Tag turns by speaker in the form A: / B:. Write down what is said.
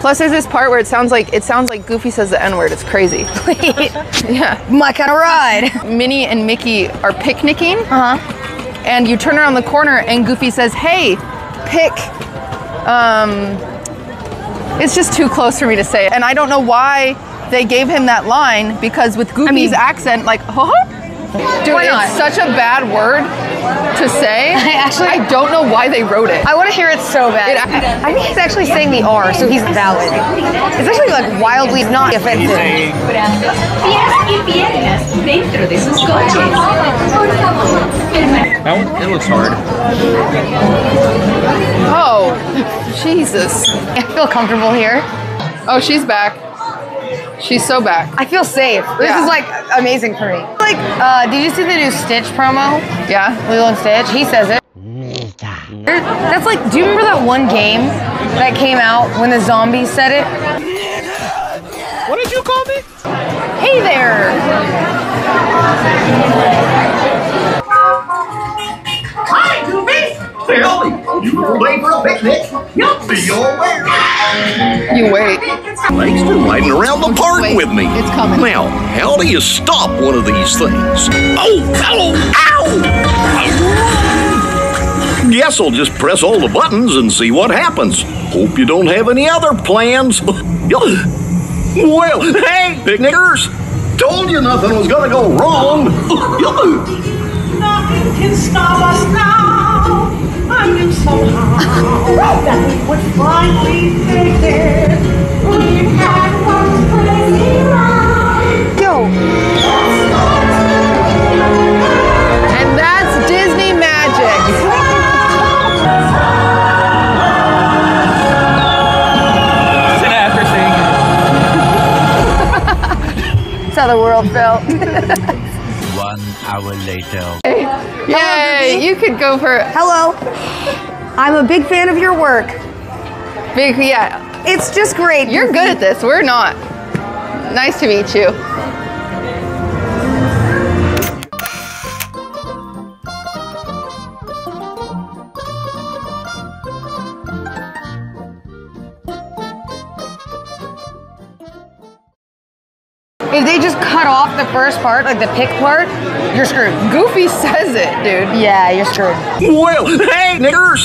A: Plus, there's this part where it sounds like it sounds like Goofy says the N word. It's crazy.
B: Wait,
A: yeah.
B: my kind of ride.
A: Minnie and Mickey are picnicking,
B: Uh huh.
A: and you turn around the corner, and Goofy says, "Hey, pick." Um, it's just too close for me to say, and I don't know why they gave him that line because with Goofy's
B: mean-
A: accent, like, huh? Dude,
B: Why not?
A: it's such a bad word to say.
B: I actually-
A: I don't know why they wrote it.
B: I want to hear it so bad.
A: It-
B: I think he's actually saying the R, so he's valid. It's actually like wildly not offensive.
C: Pies y piernas dentro de sus coches. Por favor, permanezcan.
D: That one, it looks hard.
A: Oh, Jesus.
B: I feel comfortable here.
A: Oh, she's back. She's so back.
B: I feel safe. This
A: Yeah.
B: is like amazing for me. Like, uh, did you see the new Stitch promo?
A: Yeah.
B: Lilo and Stitch. He says it. That's like, do you remember that one game that came out when the zombies said it?
D: What did you call me?
B: Hey there!
E: Hi, Goofy! Billy, you late for a picnic? You'll be aware.
A: You wait.
F: Thanks for riding around the park
A: Wait,
F: with me.
A: it's coming.
F: Now, how do you stop one of these things? Oh, hello, ow! Guess I'll just press all the buttons and see what happens. Hope you don't have any other plans. well, hey, picnickers! Told you nothing was gonna go wrong.
G: Nothing can stop us now. I knew somehow that we would finally make it.
B: How the world felt.
H: One hour later. Hey.
A: Yay, you could go for
B: Hello. I'm a big fan of your work.
A: big, yeah.
B: It's just great.
A: You're good at this. We're not. Nice to meet you.
B: If they just cut off the first part, like the pick part, you're screwed.
A: Goofy says it, dude.
B: Yeah, you're screwed.
F: well, hey, niggers!